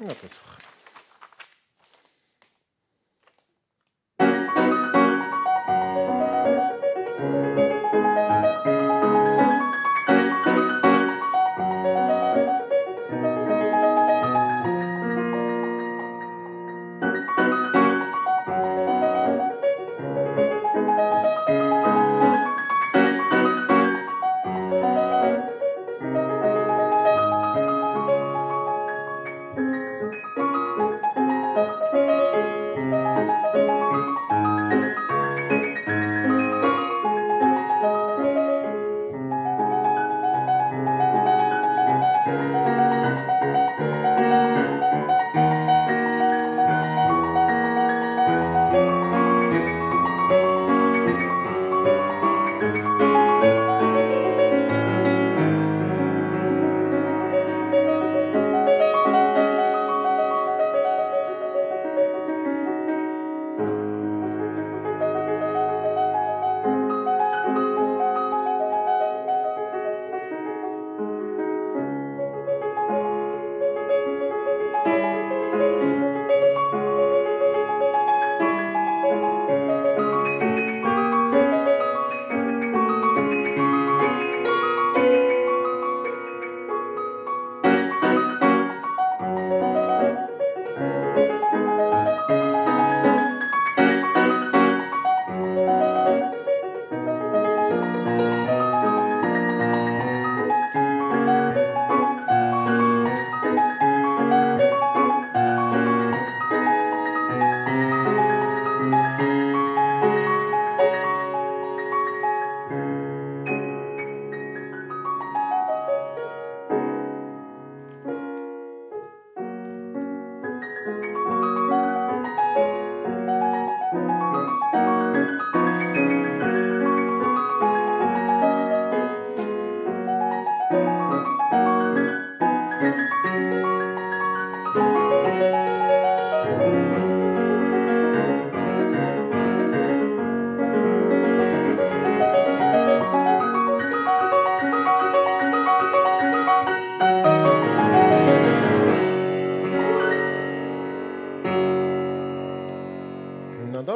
No to słuchaj.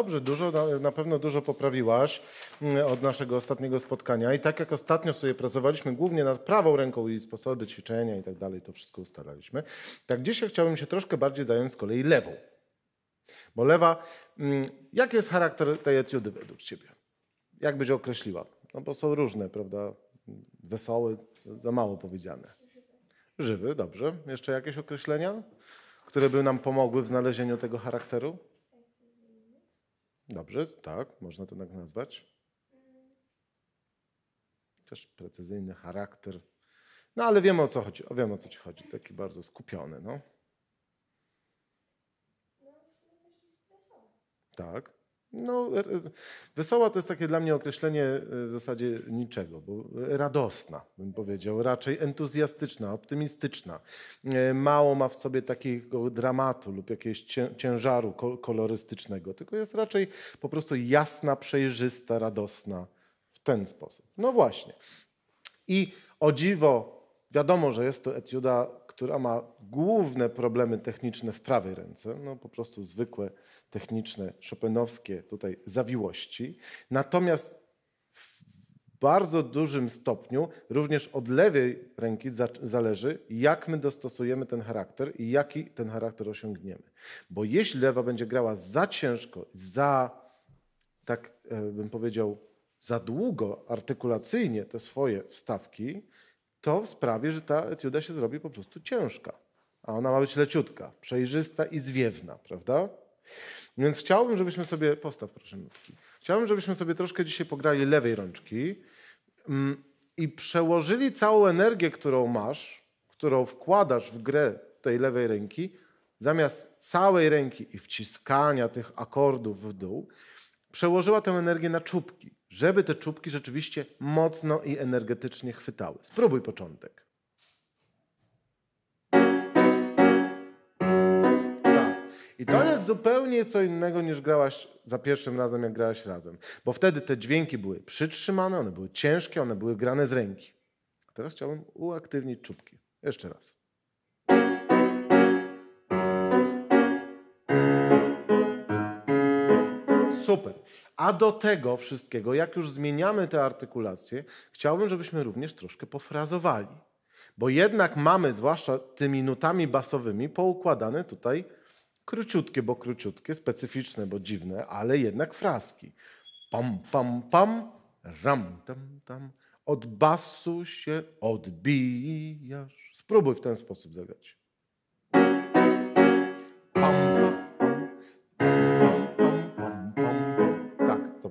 Dobrze, dużo, na- pewno dużo poprawiłaś mm, od naszego ostatniego spotkania. I tak jak ostatnio sobie pracowaliśmy głównie nad prawą ręką i sposoby ćwiczenia i tak dalej, to wszystko ustalaliśmy. Tak dzisiaj chciałbym się troszkę bardziej zająć z kolei lewą. Bo lewa, mm, jaki jest charakter tej etiudy według ciebie? Jak byś określiła? No bo są różne, prawda? Wesoły, za mało powiedziane. Żywy, dobrze. Jeszcze jakieś określenia, które by nam pomogły w znalezieniu tego charakteru? Dobrze, tak, można to tak nazwać. Też precyzyjny charakter. No ale wiemy o co chodzi, o, wiem o co ci chodzi, taki bardzo skupiony, no. Tak. No, wesoła to jest takie dla mnie określenie e, w zasadzie niczego, bo radosna, bym powiedział, raczej entuzjastyczna, optymistyczna. E, Mało ma w sobie takiego dramatu lub jakiegoś cię- ciężaru ko- kolorystycznego, tylko jest raczej po prostu jasna, przejrzysta, radosna w ten sposób. No właśnie. I o dziwo, wiadomo, że jest to etiuda, która ma główne problemy techniczne w prawej ręce, no po prostu zwykłe, techniczne, chopinowskie tutaj zawiłości. Natomiast w bardzo dużym stopniu również od lewej ręki za- zależy, jak my dostosujemy ten charakter i jaki ten charakter osiągniemy. Bo jeśli lewa będzie grała za ciężko, za tak e, bym powiedział, za długo artykulacyjnie te swoje wstawki, to sprawi, że ta etiuda się zrobi po prostu ciężka. A ona ma być leciutka, przejrzysta i zwiewna, prawda? Więc chciałbym, żebyśmy sobie, postaw proszę nutki, chciałbym, żebyśmy sobie troszkę dzisiaj pograli lewej rączki mm, i przełożyli całą energię, którą masz, którą wkładasz w grę tej lewej ręki, zamiast całej ręki i wciskania tych akordów w dół, przełożyła tę energię na czubki, żeby te czubki rzeczywiście mocno i energetycznie chwytały. Spróbuj początek. Tak. I to jest zupełnie co innego niż grałaś za pierwszym razem, jak grałaś razem. Bo wtedy te dźwięki były przytrzymane, one były ciężkie, one były grane z ręki. A teraz chciałbym uaktywnić czubki. Jeszcze raz. A do tego wszystkiego, jak już zmieniamy te artykulacje, chciałbym, żebyśmy również troszkę pofrazowali. Bo jednak mamy, zwłaszcza tymi nutami basowymi, poukładane tutaj króciutkie, bo króciutkie, specyficzne, bo dziwne, ale jednak fraski. Pam, pam, pam, ram, tam, tam. Od basu się odbijasz. Spróbuj w ten sposób zagrać. Pam,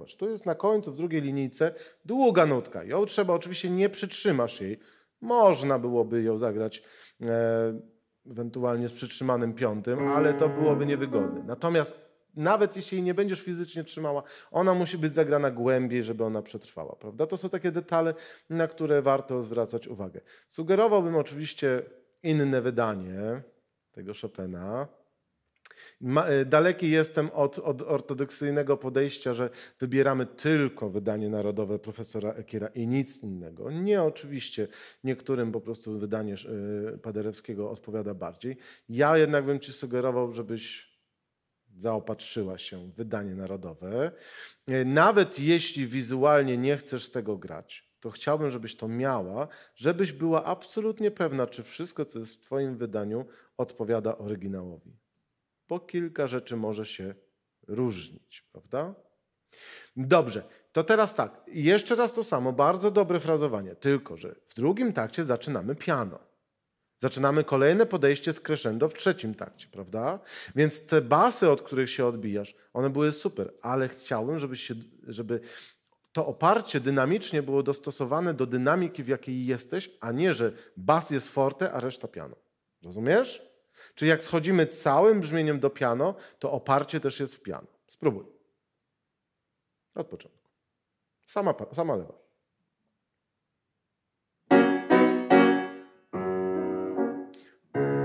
zobacz, tu jest na końcu, w drugiej linijce, długa nutka. Ją trzeba, oczywiście nie przytrzymasz jej. Można byłoby ją zagrać e, ewentualnie z przytrzymanym piątym, ale to byłoby niewygodne. Natomiast nawet jeśli jej nie będziesz fizycznie trzymała, ona musi być zagrana głębiej, żeby ona przetrwała, prawda? To są takie detale, na które warto zwracać uwagę. Sugerowałbym oczywiście inne wydanie tego Chopina. E, daleki jestem od, od, ortodoksyjnego podejścia, że wybieramy tylko wydanie narodowe profesora Ekiera i nic innego. Nie, oczywiście niektórym po prostu wydanie e, Paderewskiego odpowiada bardziej. Ja jednak bym ci sugerował, żebyś zaopatrzyła się w wydanie narodowe. E, nawet jeśli wizualnie nie chcesz z tego grać, to chciałbym, żebyś to miała, żebyś była absolutnie pewna, czy wszystko, co jest w Twoim wydaniu, odpowiada oryginałowi bo kilka rzeczy może się różnić, prawda? Dobrze, to teraz tak, jeszcze raz to samo, bardzo dobre frazowanie, tylko że w drugim takcie zaczynamy piano. Zaczynamy kolejne podejście z crescendo w trzecim takcie, prawda? Więc te basy, od których się odbijasz, one były super, ale chciałbym, żeby, się, żeby to oparcie dynamicznie było dostosowane do dynamiki, w jakiej jesteś, a nie, że bas jest forte, a reszta piano. Rozumiesz? Czyli jak schodzimy całym brzmieniem do piano, to oparcie też jest w piano. Spróbuj. Od początku. Sama, sama lewa.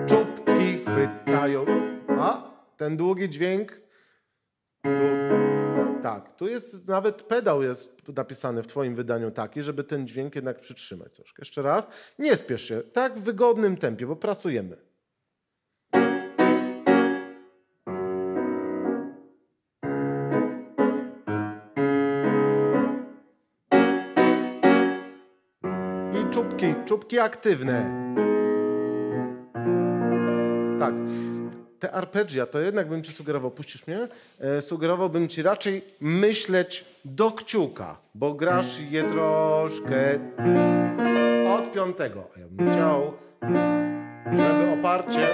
Czubki chwytają. A ten długi dźwięk. Tu, tak, tu jest nawet pedał jest napisany w Twoim wydaniu taki, żeby ten dźwięk jednak przytrzymać troszkę. Jeszcze raz. Nie spiesz się. Tak w wygodnym tempie, bo pracujemy. Czubki, aktywne. Tak. Te arpeggia, to jednak bym ci sugerował, puścisz mnie? E, sugerowałbym ci raczej myśleć do kciuka, bo grasz je troszkę od piątego. A ja bym chciał, żeby oparcie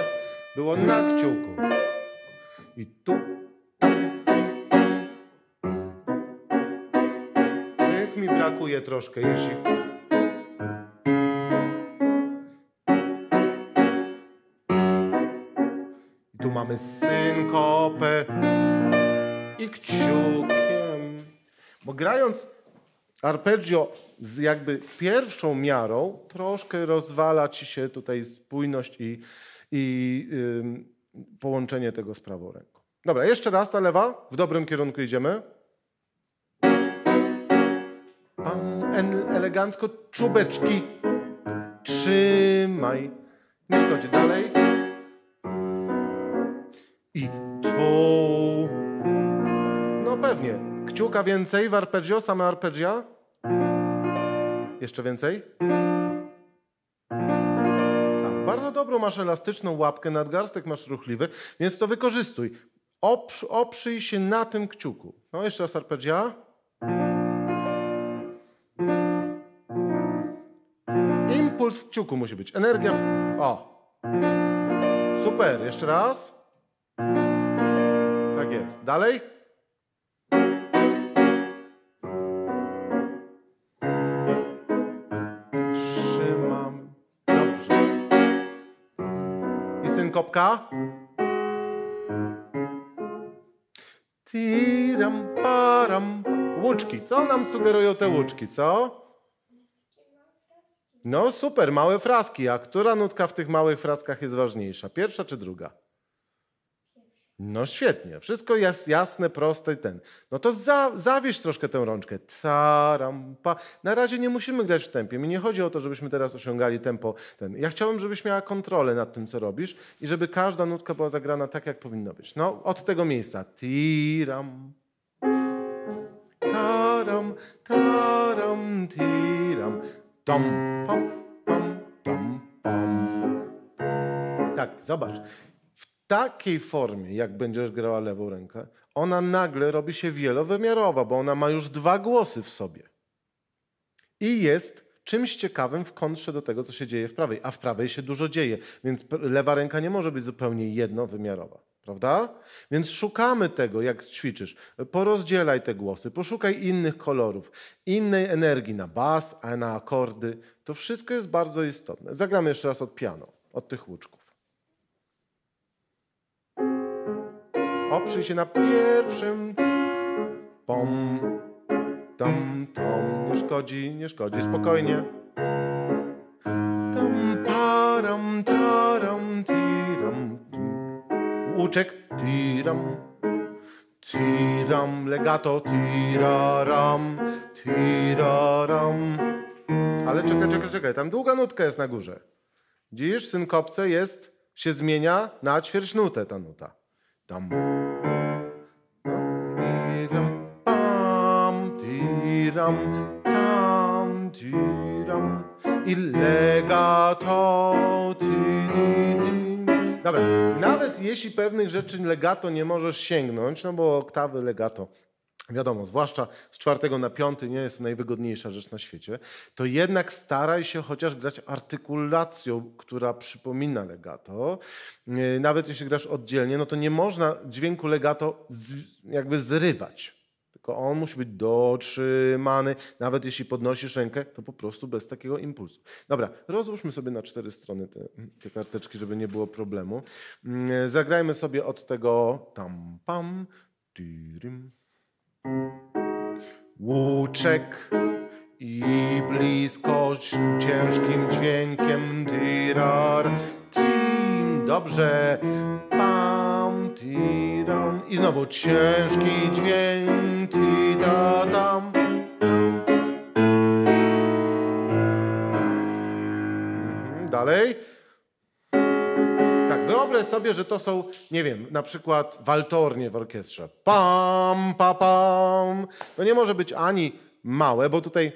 było na kciuku. I tu, mi brakuje troszkę, jeśli mamy synkopę i kciukiem. Bo grając arpeggio z jakby pierwszą miarą, troszkę rozwala ci się tutaj spójność i, i yy, połączenie tego z prawą ręką. Dobra, jeszcze raz ta lewa. W dobrym kierunku idziemy. Elegancko czubeczki. Trzymaj. Nie szkodzi. Dalej. I tu. No pewnie. Kciuka więcej w arpeggio, same arpeggia. Jeszcze więcej. Tak, bardzo dobrą masz elastyczną łapkę, nadgarstek masz ruchliwy, więc to wykorzystuj. Oprz, oprzyj się na tym kciuku. No jeszcze raz arpeggia. Impuls w kciuku musi być. Energia w... O. Super. Jeszcze raz. Jest. Dalej. Trzymam. Dobrze. I synkopka. Tiram, param. Łuczki. Co nam sugerują te łuczki, co? No super, małe fraski. A która nutka w tych małych fraskach jest ważniejsza? Pierwsza czy druga? No świetnie, wszystko jest jasne, proste i ten. No to za, zawieź troszkę tę rączkę. Tarampa. Na razie nie musimy grać w tempie. Mi nie chodzi o to, żebyśmy teraz osiągali tempo ten. Ja chciałbym, żebyś miała kontrolę nad tym, co robisz i żeby każda nutka była zagrana tak, jak powinno być. No, od tego miejsca. Tiram. taram, taram, tiram. Tom, pom, pom, tom, pom. Tak, zobacz. Takiej formie, jak będziesz grała lewą rękę, ona nagle robi się wielowymiarowa, bo ona ma już dwa głosy w sobie. I jest czymś ciekawym w kontrze do tego, co się dzieje w prawej. A w prawej się dużo dzieje, więc lewa ręka nie może być zupełnie jednowymiarowa. Prawda? Więc szukamy tego, jak ćwiczysz. Porozdzielaj te głosy, poszukaj innych kolorów, innej energii na bas, a na akordy. To wszystko jest bardzo istotne. Zagramy jeszcze raz od piano, od tych łuczków. Oprzyj się na pierwszym. Pom, tam, tom. Nie szkodzi, nie szkodzi. Spokojnie. Tam, param, taram, tiram. Łuczek. Tiram, tiram, legato. Tiraram, tiraram. Ale czekaj, czekaj, czekaj. Tam długa nutka jest na górze. Dziś synkopce jest, się zmienia na ćwierćnutę ta nuta. Tam. Tiram, tam, tiram. I legato, ti, ti, ti. Dobra, nawet jeśli pewnych rzeczy legato nie możesz sięgnąć, no bo oktawy legato wiadomo, zwłaszcza z czwartego na piąty nie jest najwygodniejsza rzecz na świecie, to jednak staraj się chociaż grać artykulacją, która przypomina legato. Nawet jeśli grasz oddzielnie, no to nie można dźwięku legato jakby zrywać. Tylko on musi być dotrzymany. Nawet jeśli podnosisz rękę, to po prostu bez takiego impulsu. Dobra, rozłóżmy sobie na cztery strony te, te karteczki, żeby nie było problemu. Zagrajmy sobie od tego tam pam, tirim, Łuczek i bliskość ciężkim dźwiękiem tirar, tim. Dobrze. Pam, tiram. I znowu ciężki dźwięk, dalej. Tak, wyobraź sobie, że to są, nie wiem, na przykład waltornie w orkiestrze. Pam, pa, pam. To nie może być ani małe, bo tutaj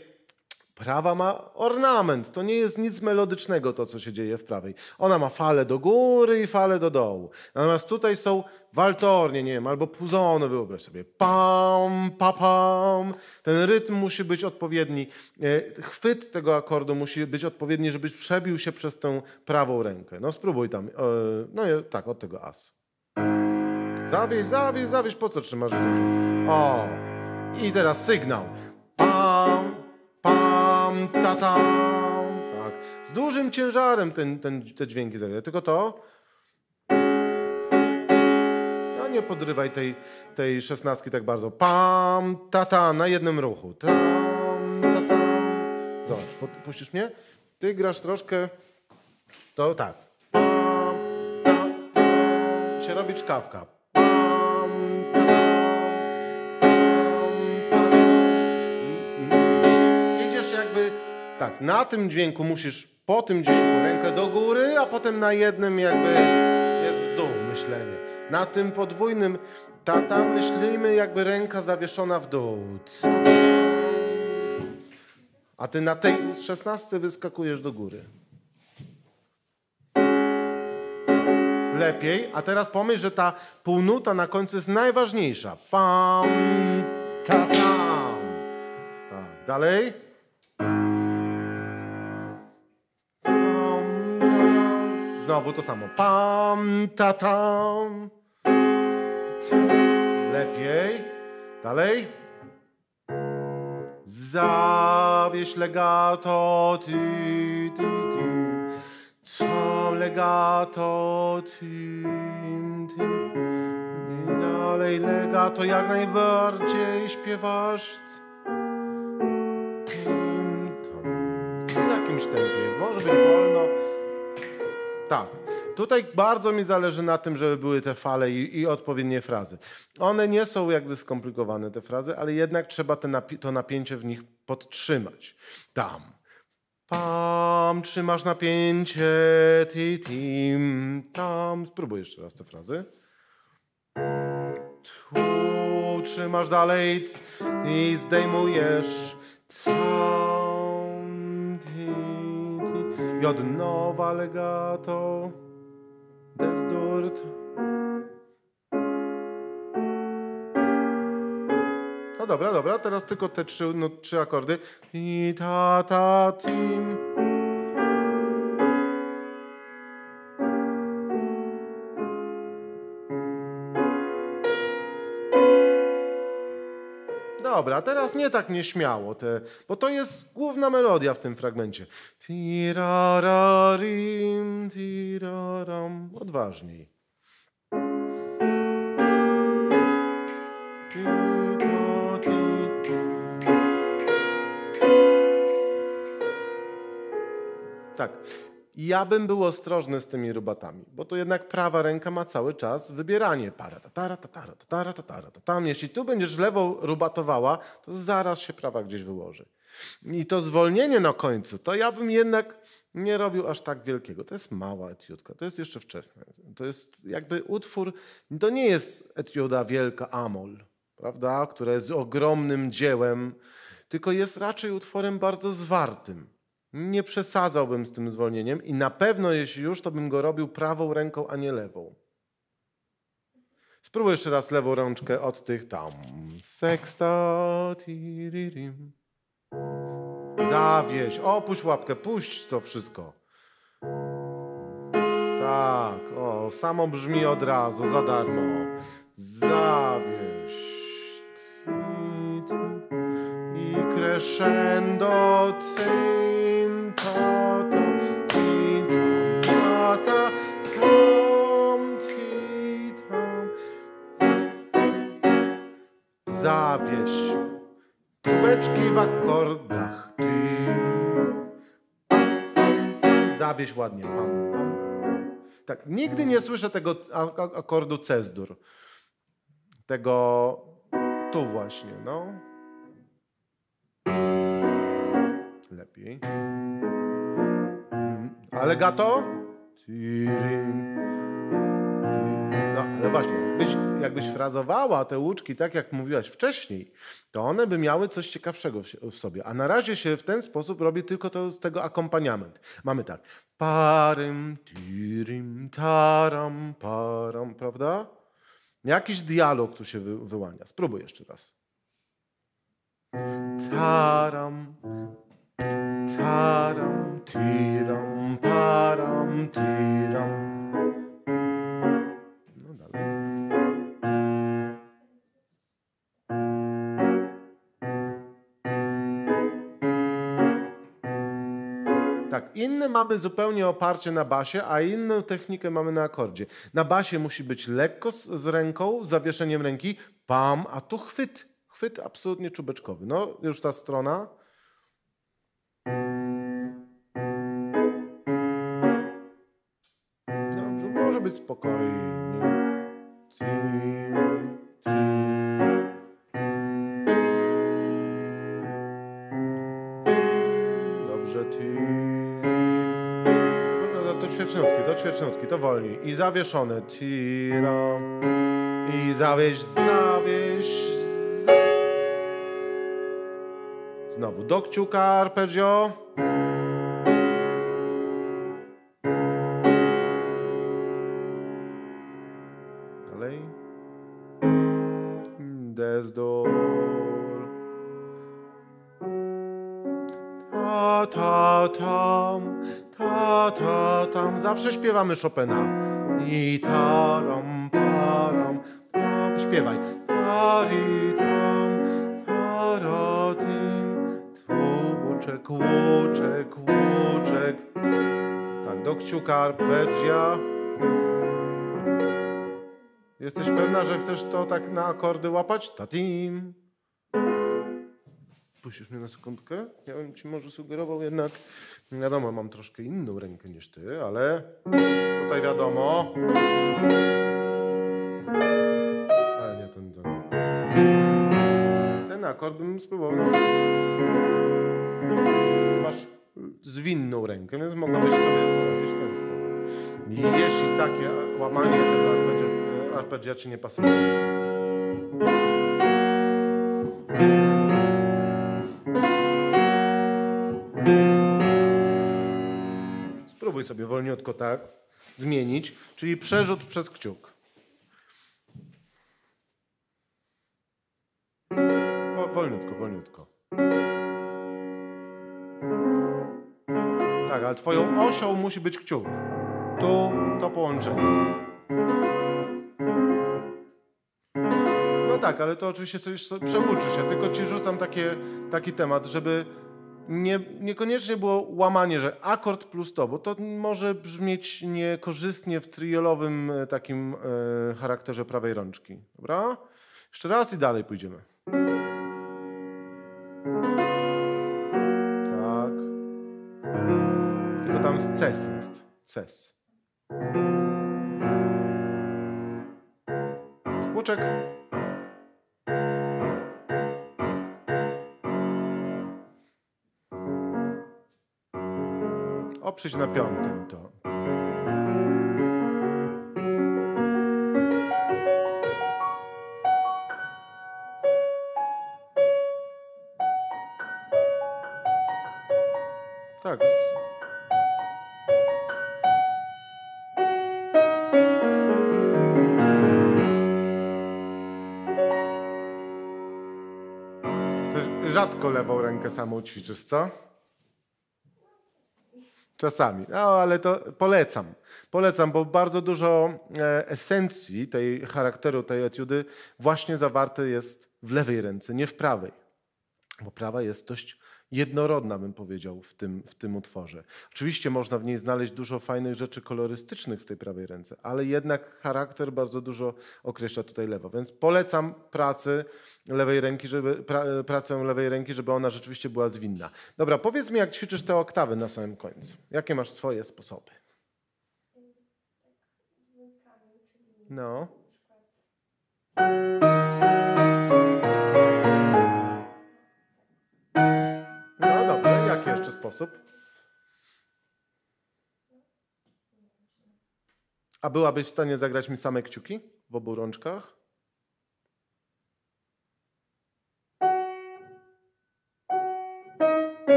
prawa ma ornament. To nie jest nic melodycznego to, co się dzieje w prawej. Ona ma falę do góry i falę do dołu. Natomiast tutaj są waltornie, nie wiem, albo puzony, wyobraź sobie. Pam, pa, pam. Ten rytm musi być odpowiedni. E, chwyt tego akordu musi być odpowiedni, żebyś przebił się przez tę prawą rękę. No spróbuj tam. E, no tak, od tego as. Zawieź, zawieź, zawieź. Po co trzymasz w? O. I teraz sygnał. Pam, ta, tam. Tak. Z dużym ciężarem ten, ten, te dźwięki zagrają. Tylko to nie podrywaj tej, tej szesnastki tak bardzo. Pam, tata, na jednym ruchu. Tam, tata. Zobacz, puścisz mnie? Ty grasz troszkę, to tak. Pam, ta, ta. się robi czkawka. Tak, na tym dźwięku musisz, po tym dźwięku rękę do góry, a potem na jednym jakby jest w dół myślenie. Na tym podwójnym tata myślimy jakby ręka zawieszona w dół. A ty na tej szesnastce wyskakujesz do góry. Lepiej. A teraz pomyśl, że ta półnuta na końcu jest najważniejsza. Pam, ta, tam. Tak, dalej. Znowu to samo. Pam, ta, tam. Lepiej. Dalej. Zawieś legato, ty, ty, ty. Co legato, ty, ty. I dalej legato, jak najbardziej śpiewasz. W jakimś tempie, może być wolno. Tak. Tutaj bardzo mi zależy na tym, żeby były te fale i, i odpowiednie frazy. One nie są jakby skomplikowane, te frazy, ale jednak trzeba napi to napięcie w nich podtrzymać. Tam. Pam, trzymasz napięcie, ti, tim, tam. Spróbuj jeszcze raz te frazy. Tu trzymasz dalej i zdejmujesz tam. I od nowa legato des durt. No dobra, dobra, teraz tylko te trzy, no, trzy akordy. I ta, ta, tim. Dobra, teraz nie tak nieśmiało, te, bo to jest główna melodia w tym fragmencie. Tirararim, tiraram. Odważniej. Tak. Ja bym był ostrożny z tymi rubatami, bo to jednak prawa ręka ma cały czas wybieranie. Para, tatara, tatara, tatara, tatara, tam. Jeśli tu będziesz lewą rubatowała, to zaraz się prawa gdzieś wyłoży. I to zwolnienie na końcu, to ja bym jednak nie robił aż tak wielkiego. To jest mała etiudka, to jest jeszcze wczesne. To jest jakby utwór, to nie jest etiuda wielka Amol, prawda, która jest ogromnym dziełem, tylko jest raczej utworem bardzo zwartym. Nie przesadzałbym z tym zwolnieniem i na pewno, jeśli już, to bym go robił prawą ręką, a nie lewą. Spróbuj jeszcze raz lewą rączkę od tych tam. Sexta. tiririm. Zawieź. Opuść łapkę, puść to wszystko. Tak, o, samo brzmi od razu, za darmo. Zawieź. I crescendo tym, Zawieź. Czubeczki w akordach. Ty. Zawieź ładnie. Tak, nigdy nie słyszę tego akordu C-dur. Tego tu właśnie, no. Lepiej. Mm, Ale gato? Tirim. No, ale właśnie, jakbyś, jakbyś frazowała te łuczki tak, jak mówiłaś wcześniej, to one by miały coś ciekawszego w sobie. A na razie się w ten sposób robi tylko to, z tego akompaniament. Mamy tak. Parym, tirim, taram, param, prawda? Jakiś dialog tu się wy, wyłania. Spróbuj jeszcze raz. Taram, taram, tiram, param, tiram. No dalej. Tak, inny mamy zupełnie oparcie na basie, a inną technikę mamy na akordzie. Na basie musi być lekko z, z ręką, z zawieszeniem ręki, pam, a tu chwyt. Chwyt absolutnie czubeczkowy. No, już ta strona. Być spokojnie. Tim, tim. Dobrze, ty. No, no, do ćwierćnutki, do ćwierćnutki, to wolniej. I zawieszone. Tira. I zawieź, zawieź. za- Znowu do kciuka, arpeggio. Zawsze śpiewamy Chopina. I taram, param, tam. Śpiewaj. Tari, tam, taratim. Tłuczek, łuczek, łuczek. Tak, do kciuka arpeggia. Jesteś pewna, że chcesz to tak na akordy łapać? Tatim. Puścisz mnie na sekundkę? Ja bym ci może sugerował jednak, wiadomo, mam troszkę inną rękę niż ty, ale tutaj wiadomo. Ale nie ten, ten. Ten akord bym spróbował. No. Masz zwinną rękę, więc mogłabyś sobie robić ten sposób. Jeśli takie łamanie tego arpeggia, arpeggia ci nie pasuje, sobie wolniutko tak zmienić, czyli przerzut przez kciuk. Wolniutko, wolniutko. Tak, ale twoją osią musi być kciuk. Tu to połączenie. No tak, ale to oczywiście sobie przeuczy się, tylko ci rzucam takie, taki temat, żeby nie, niekoniecznie było łamanie, że akord plus to, bo to może brzmieć niekorzystnie w triolowym e, takim e, charakterze prawej rączki. Dobra? Jeszcze raz i dalej pójdziemy. Tak. Tylko tam z ces jest. Ces. Łuczek. Oprzeć na piątym to. Tak. rzadko lewą rękę samą ćwiczysz, co? Czasami, no ale to polecam. Polecam, bo bardzo dużo e, esencji tej charakteru tej etiudy właśnie zawarte jest w lewej ręce, nie w prawej. Bo prawa jest dość jednorodna, bym powiedział, w tym, w tym utworze. Oczywiście można w niej znaleźć dużo fajnych rzeczy kolorystycznych w tej prawej ręce, ale jednak charakter bardzo dużo określa tutaj lewo. Więc polecam pracy lewej ręki, żeby, pra, pracę lewej ręki, żeby ona rzeczywiście była zwinna. Dobra, powiedz mi, jak ćwiczysz te oktawy na samym końcu. Jakie masz swoje sposoby? No. Sposób? A byłabyś w stanie zagrać mi same kciuki w obu rączkach?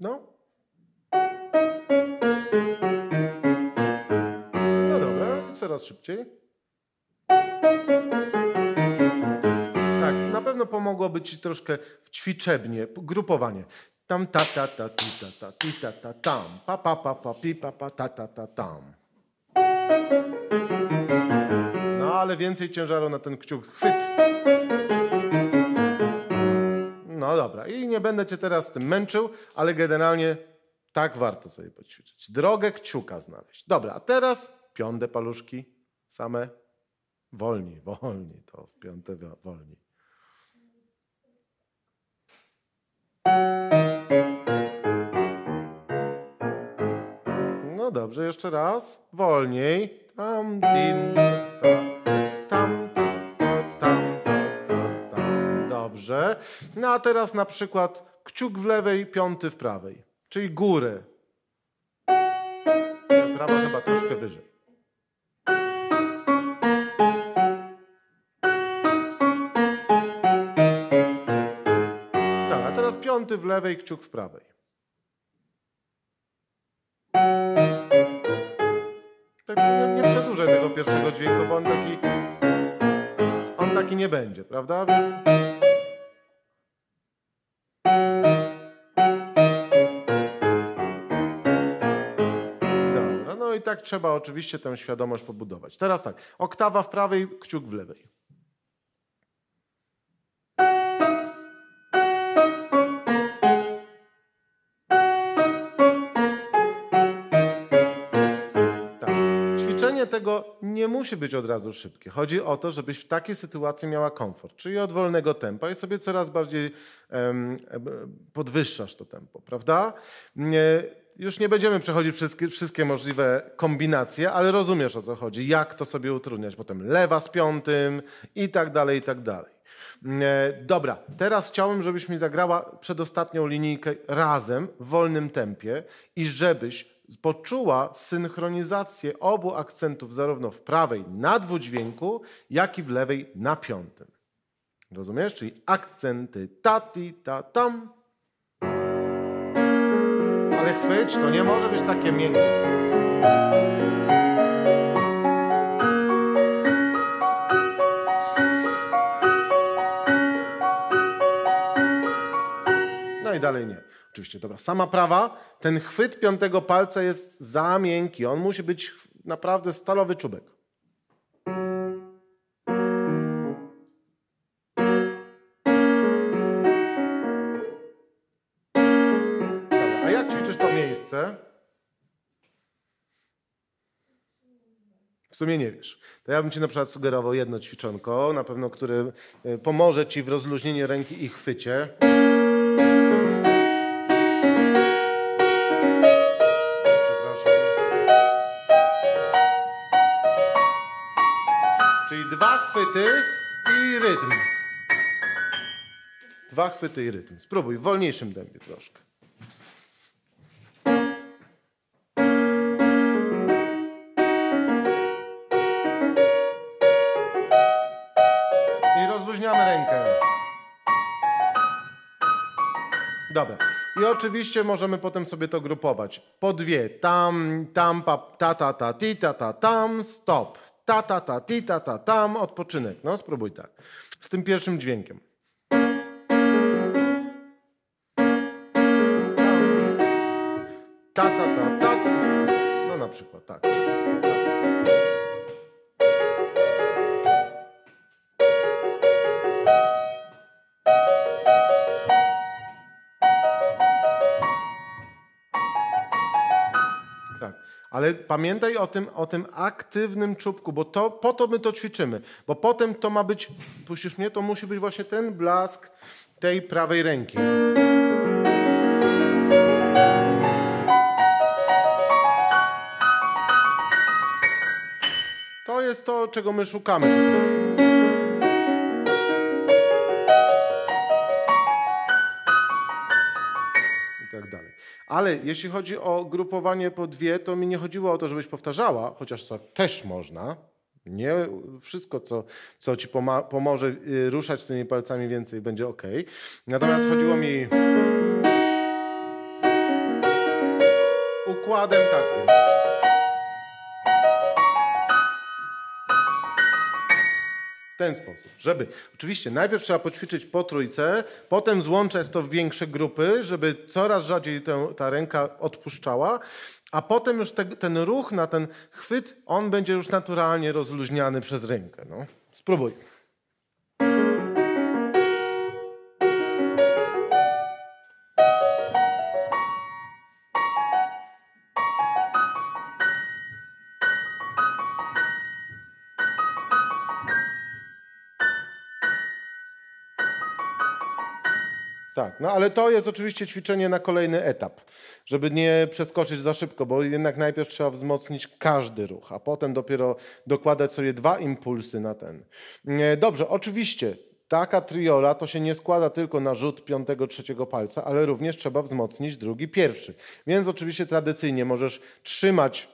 No. No dobra, coraz szybciej. Tak, na pewno pomogłoby Ci troszkę w ćwiczebnie, grupowanie. Tam ta ta ta ti ta ta ti ta ta tam. Pa pa pa pa pi pa pa ta ta ta tam. No ale więcej ciężaru na ten kciuk. Chwyt. No dobra. I nie będę cię teraz tym męczył, ale generalnie tak warto sobie poćwiczyć. Drogę kciuka znaleźć. Dobra, a teraz piąte paluszki same. Wolniej, wolniej to w piąte wolniej. No dobrze, jeszcze raz. Wolniej. Tam, din, ta, tam, ta, tam, ta, tam. Dobrze. No a teraz na przykład kciuk w lewej, piąty w prawej. Czyli górę. Prawa chyba troszkę wyżej. Tak, a teraz piąty w lewej, kciuk w prawej. Tak nie, nie przedłużę tego pierwszego dźwięku, bo on taki, on taki nie będzie, prawda? Więc... Dobra, no i tak trzeba oczywiście tę świadomość pobudować. Teraz tak, oktawa w prawej, kciuk w lewej. Nie musi być od razu szybkie. Chodzi o to, żebyś w takiej sytuacji miała komfort, czyli od wolnego tempa i sobie coraz bardziej um, podwyższasz to tempo, prawda? Nie, już nie będziemy przechodzić wszystkie, wszystkie możliwe kombinacje, ale rozumiesz o co chodzi, jak to sobie utrudniać. Potem lewa z piątym i tak dalej, i tak dalej. Dobra, teraz chciałbym, żebyś mi zagrała przedostatnią linijkę razem w wolnym tempie i żebyś poczuła synchronizację obu akcentów zarówno w prawej na dwudźwięku, jak i w lewej na piątym. Rozumiesz? Czyli akcenty ta, ti, ta, tam. Ale chwyć, to nie może być takie miękkie. No i dalej nie. Oczywiście, dobra. Sama prawa, ten chwyt piątego palca jest za miękki. On musi być naprawdę stalowy czubek. A jak ćwiczysz to miejsce? W sumie nie wiesz. To ja bym ci na przykład sugerował jedno ćwiczonko, na pewno, które y, pomoże ci w rozluźnieniu ręki i chwycie. Dwa chwyty i rytm. Dwa chwyty i rytm. Spróbuj w wolniejszym tempie troszkę. I rozluźniamy rękę. Dobra. I oczywiście możemy potem sobie to grupować. Po dwie. Tam, tam, pa, ta, ta, ta, ti, ta, ta, tam, stop. Ta, ta, ta, ti, ta, ta, tam, odpoczynek. No, spróbuj tak. Z tym pierwszym dźwiękiem. Ta, ta, ta, ta, ta. No na przykład tak. Ale pamiętaj o tym, o tym aktywnym czubku, bo to, po to my to ćwiczymy. Bo potem to ma być, puścisz mnie, to musi być właśnie ten blask tej prawej ręki. To jest to, czego my szukamy. Ale jeśli chodzi o grupowanie po dwie, to mi nie chodziło o to, żebyś powtarzała, chociaż to też można. Nie wszystko, co, co ci pomoże y, ruszać tymi palcami więcej, będzie ok. Natomiast chodziło mi układem takim. Ten sposób, żeby oczywiście najpierw trzeba poćwiczyć po trójce, potem złączać to w większe grupy, żeby coraz rzadziej tę, ta ręka odpuszczała, a potem już te, ten ruch na ten chwyt, on będzie już naturalnie rozluźniany przez rękę. No. Spróbuj. Tak, no ale to jest oczywiście ćwiczenie na kolejny etap, żeby nie przeskoczyć za szybko, bo jednak najpierw trzeba wzmocnić każdy ruch, a potem dopiero dokładać sobie dwa impulsy na ten. Dobrze, oczywiście taka triola to się nie składa tylko na rzut piątego, trzeciego palca, ale również trzeba wzmocnić drugi, pierwszy. Więc oczywiście tradycyjnie możesz trzymać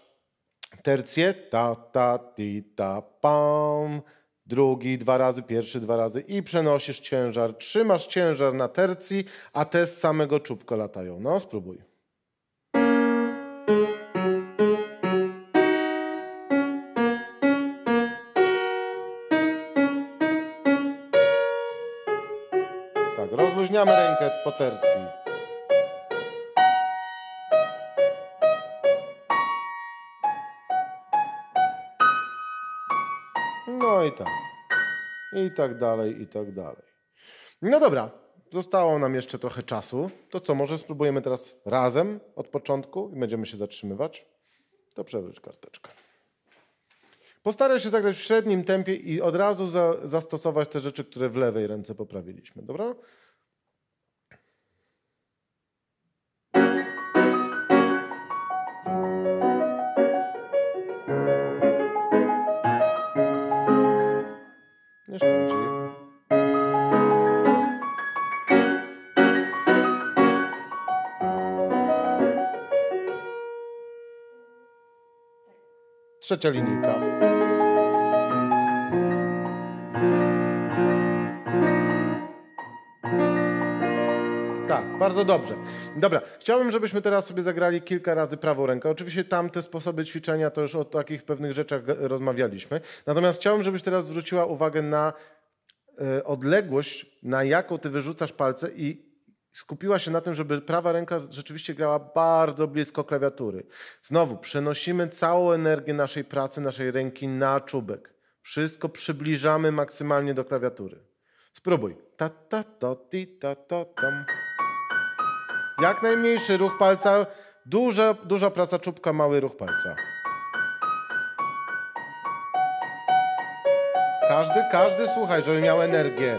tercję, ta, ta, ti, ta, pam, drugi dwa razy, pierwszy dwa razy i przenosisz ciężar, trzymasz ciężar na tercji, a te z samego czubka latają. No, spróbuj. Tak, rozluźniamy rękę po tercji. I tak dalej, i tak dalej. No dobra, zostało nam jeszcze trochę czasu. To co, może spróbujemy teraz razem od początku i będziemy się zatrzymywać? To przewróć karteczkę. Postaraj się zagrać w średnim tempie i od razu za, zastosować te rzeczy, które w lewej ręce poprawiliśmy, dobra? Nie szkodzi. Trzecia linijka. Bardzo dobrze. Dobra, chciałbym, żebyśmy teraz sobie zagrali kilka razy prawą rękę. Oczywiście tam te sposoby ćwiczenia to już o takich pewnych rzeczach rozmawialiśmy. Natomiast chciałbym, żebyś teraz zwróciła uwagę na e, odległość, na jaką ty wyrzucasz palce i skupiła się na tym, żeby prawa ręka rzeczywiście grała bardzo blisko klawiatury. Znowu, przenosimy całą energię naszej pracy, naszej ręki na czubek. Wszystko przybliżamy maksymalnie do klawiatury. Spróbuj. Ta, ta, to, ti, ta, ta, tam. Jak najmniejszy ruch palca, duża, duża praca czubka, mały ruch palca. Każdy, każdy słuchaj, żeby miał energię.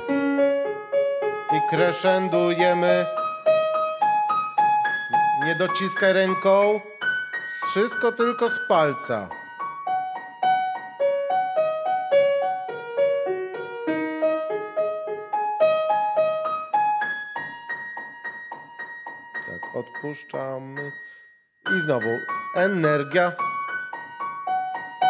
I crescendujemy. Nie dociskaj ręką. Wszystko tylko z palca. Odpuszczamy. I znowu energia.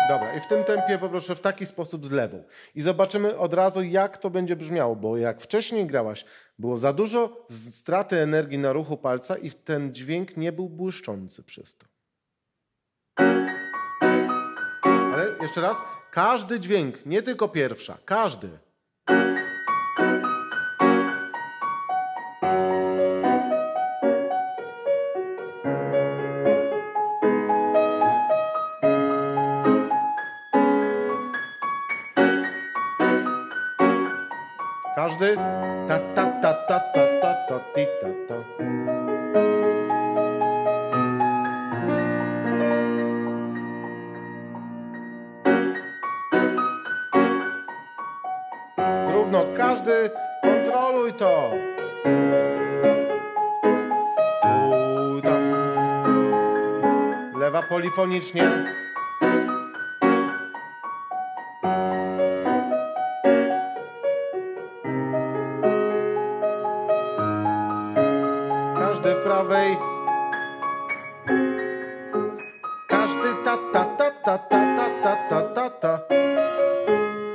Dobra, i w tym tempie poproszę w taki sposób z lewą. I zobaczymy od razu, jak to będzie brzmiało, bo jak wcześniej grałaś, było za dużo straty energii na ruchu palca i ten dźwięk nie był błyszczący przez to. Ale jeszcze raz, każdy dźwięk, nie tylko pierwsza, każdy. Każdy. Ta ta ta ta ta ta ta ti ta ta. Równo każdy kontroluj to. Lewa polifonicznie. Prawej. Każdy ta ta ta ta ta ta ta ta ta ta.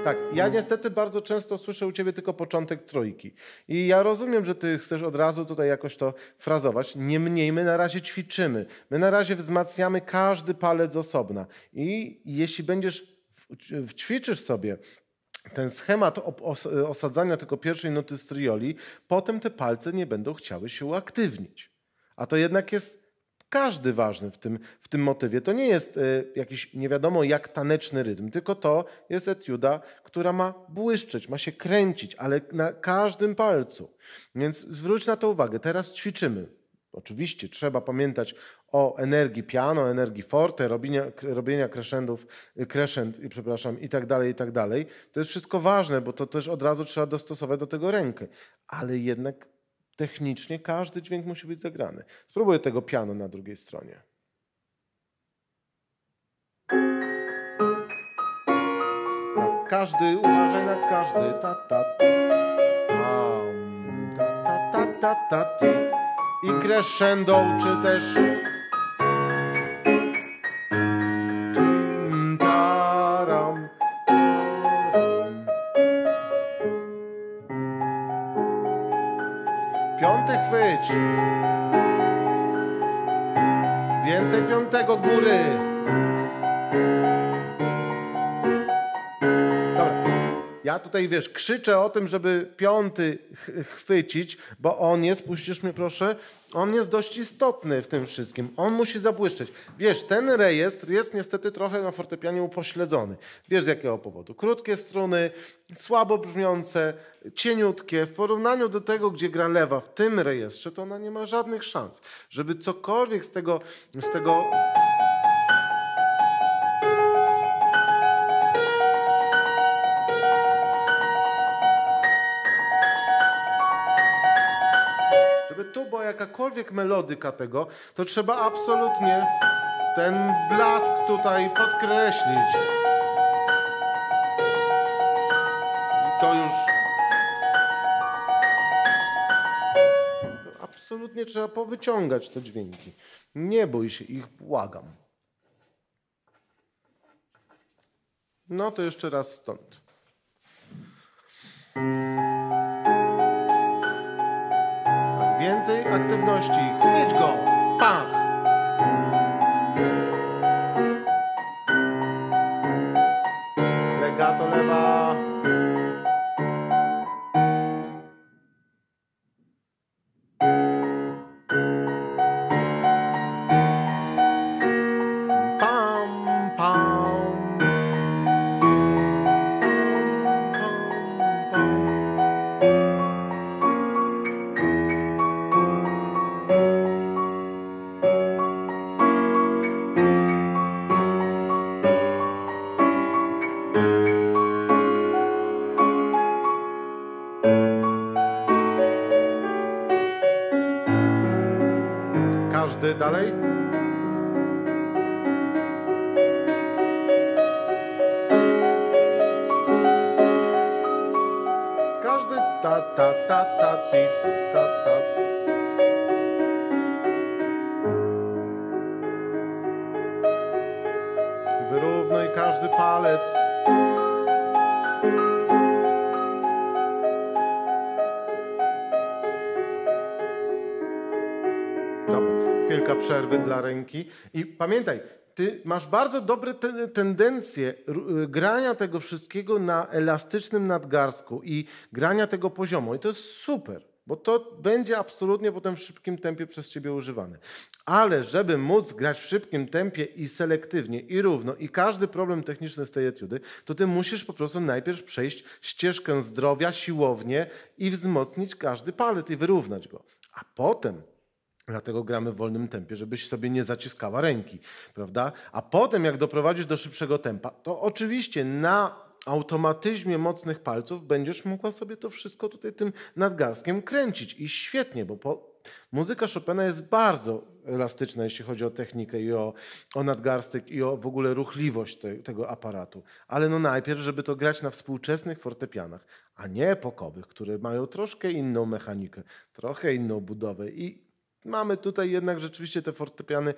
Tak, ja niestety bardzo często słyszę u ciebie tylko początek trójki. I ja rozumiem, że ty chcesz od razu tutaj jakoś to frazować. Niemniej my na razie ćwiczymy. My na razie wzmacniamy każdy palec osobna. I jeśli będziesz ćwiczysz sobie ten schemat osadzania tylko pierwszej nuty strioli, potem te palce nie będą chciały się uaktywnić. A to jednak jest każdy ważny w tym, w tym motywie. To nie jest e, jakiś nie wiadomo jak taneczny rytm, tylko to jest etiuda, która ma błyszczeć, ma się kręcić, ale na każdym palcu. Więc zwróć na to uwagę. Teraz ćwiczymy. Oczywiście trzeba pamiętać o energii piano, energii forte, robienia, robienia crescendów, crescend, i przepraszam, i tak dalej, i tak dalej. To jest wszystko ważne, bo to też od razu trzeba dostosować do tego rękę. Ale jednak technicznie każdy dźwięk musi być zagrany. Spróbuję tego piano na drugiej stronie. Tak, każdy, uważaj na każdy. Ta, ta, tam, ta, ta, ta, ta, ta, ti. I crescendo, czy też... tutaj, wiesz, krzyczę o tym, żeby piąty ch- chwycić, bo on jest, puścisz mnie proszę, on jest dość istotny w tym wszystkim. On musi zabłyszczeć. Wiesz, ten rejestr jest niestety trochę na fortepianie upośledzony. Wiesz z jakiego powodu? Krótkie struny, słabo brzmiące, cieniutkie. W porównaniu do tego, gdzie gra lewa w tym rejestrze, to ona nie ma żadnych szans, żeby cokolwiek z tego, z tego jakakolwiek melodyka tego, to trzeba absolutnie ten blask tutaj podkreślić. I to już. To absolutnie trzeba powyciągać te dźwięki. Nie bój się ich, błagam. No to jeszcze raz stąd. Więcej aktywności. Chwyć go! Pach! Chwilka przerwy dla ręki. I pamiętaj, ty masz bardzo dobre te, tendencje y, grania tego wszystkiego na elastycznym nadgarstku i grania tego poziomo. I to jest super, bo to będzie absolutnie potem w szybkim tempie przez ciebie używane. Ale żeby móc grać w szybkim tempie i selektywnie, i równo, i każdy problem techniczny z tej etiudy, to ty musisz po prostu najpierw przejść ścieżkę zdrowia, siłownie i wzmocnić każdy palec i wyrównać go. A potem Dlatego gramy w wolnym tempie, żebyś sobie nie zaciskała ręki, prawda? A potem, jak doprowadzisz do szybszego tempa, to oczywiście na automatyzmie mocnych palców będziesz mogła sobie to wszystko tutaj tym nadgarstkiem kręcić. I świetnie, bo po... muzyka Chopina jest bardzo elastyczna, jeśli chodzi o technikę i o, o nadgarstek i o w ogóle ruchliwość te, tego aparatu. Ale no najpierw, żeby to grać na współczesnych fortepianach, a nie epokowych, które mają troszkę inną mechanikę, trochę inną budowę i mamy tutaj jednak rzeczywiście te fortepiany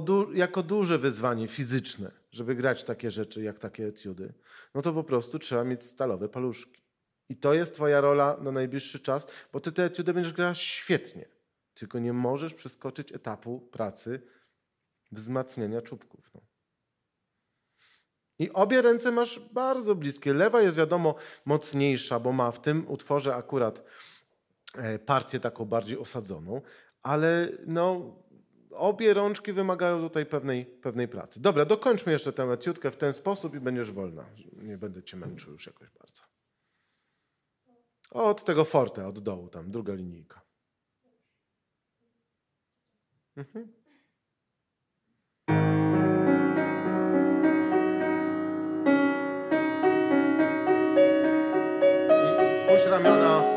du- jako duże wyzwanie fizyczne, żeby grać takie rzeczy jak takie etiudy, no to po prostu trzeba mieć stalowe paluszki. I to jest twoja rola na najbliższy czas, bo ty te etiudy będziesz grała świetnie, tylko nie możesz przeskoczyć etapu pracy wzmacniania czubków. No. I obie ręce masz bardzo bliskie. Lewa jest wiadomo mocniejsza, bo ma w tym utworze akurat partię taką bardziej osadzoną, ale no, obie rączki wymagają tutaj pewnej, pewnej pracy. Dobra, dokończmy jeszcze tę etiutkę w ten sposób i będziesz wolna. Nie będę cię męczył już jakoś bardzo. Od tego forte, od dołu tam, druga linijka. Mhm. Ramiona.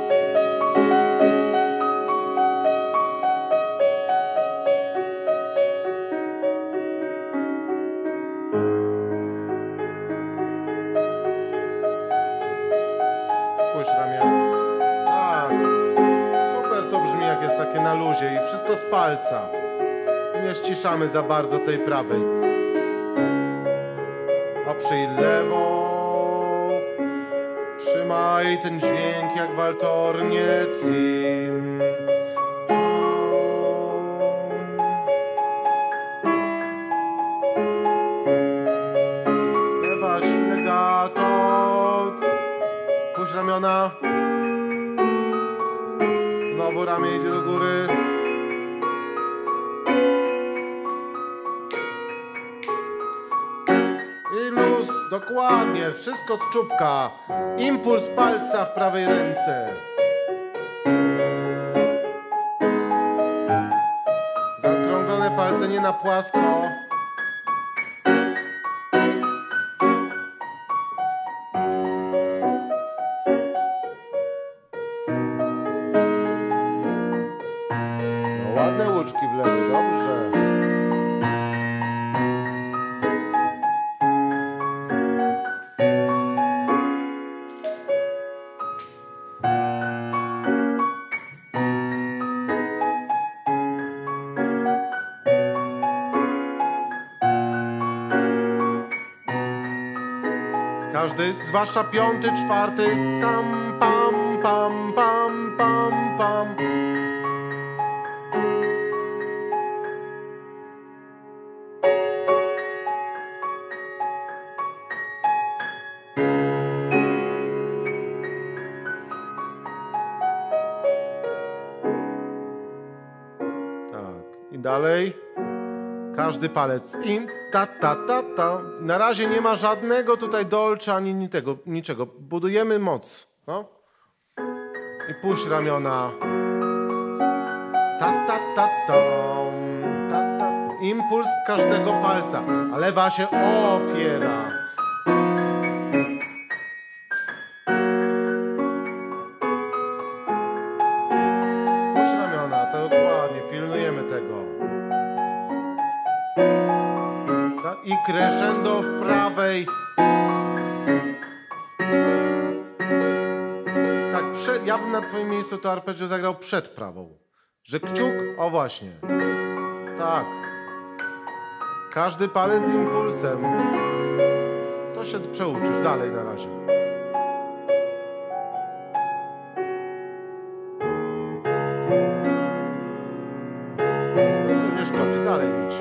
I wszystko z palca. Nie ściszamy za bardzo tej prawej. Oprzyj lewą. Trzymaj ten dźwięk jak waltornie tim. Lewa legato. Puść ramiona. Znowu ramię idzie do góry. Dokładnie, wszystko z czubka. Impuls palca w prawej ręce. Zaokrąglone palce nie na płasko. zwłaszcza piąty, czwarty. Tam, pam, pam, pam, pam, pam. Tak, i dalej. Każdy palec im ta, ta, ta, ta. Na razie nie ma żadnego tutaj dolcza ani ni tego, niczego. Budujemy moc. No. I puść ramiona. Ta, ta, ta, ta. ta, ta. Impuls każdego palca. A lewa się opiera. Na twoim miejscu to arpeggio zagrał przed prawą. Że kciuk, o właśnie. Tak. Każdy palec z impulsem. To się przeuczysz dalej na razie. No to nie szkodzi, dalej idź.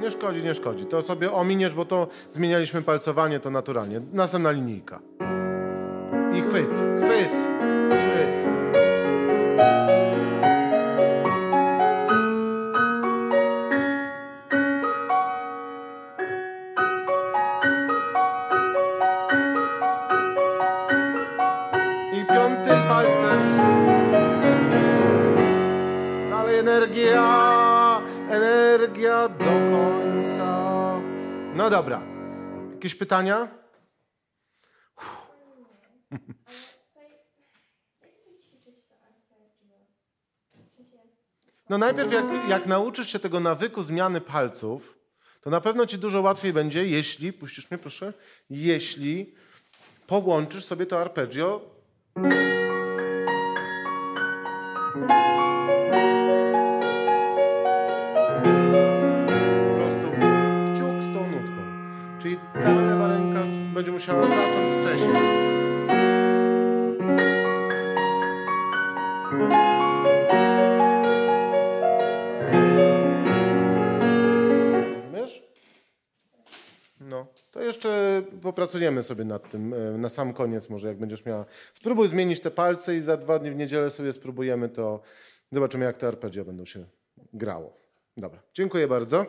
Nie szkodzi, nie szkodzi. To sobie ominiesz, bo to zmienialiśmy palcowanie, to naturalnie. Następna linijka. I chwyt, chwyt, chwyt. I piątym palcem. Dalej energia, energia do końca. No dobra. Jakieś pytania? No najpierw jak, jak nauczysz się tego nawyku zmiany palców, to na pewno ci dużo łatwiej będzie, jeśli, puścisz mnie proszę, jeśli połączysz sobie to arpeggio popracujemy sobie nad tym e, na sam koniec może, jak będziesz miała. Spróbuj zmienić te palce i za dwa dni w niedzielę sobie spróbujemy to. Zobaczymy, jak te arpeggio będą się grało. Dobra, dziękuję bardzo.